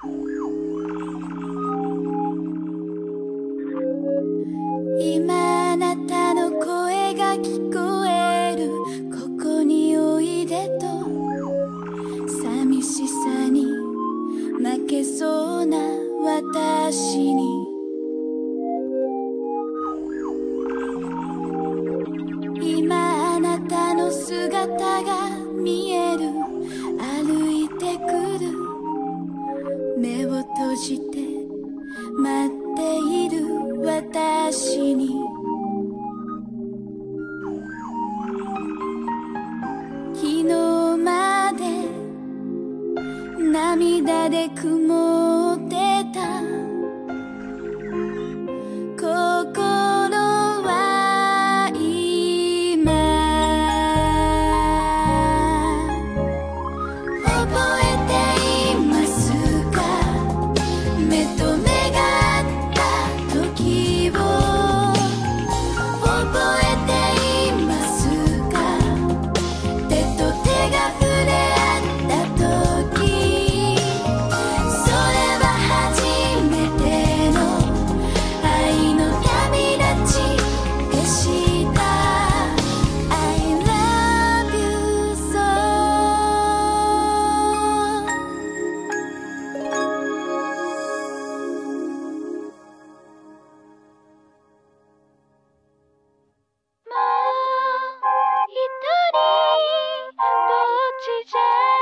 今あなたの声が聞こえる。ここにおいでと。寂しさに。負けそうな私に。今あなたの姿が見える。して待っている私に。昨日まで涙で曇ってた。Daisy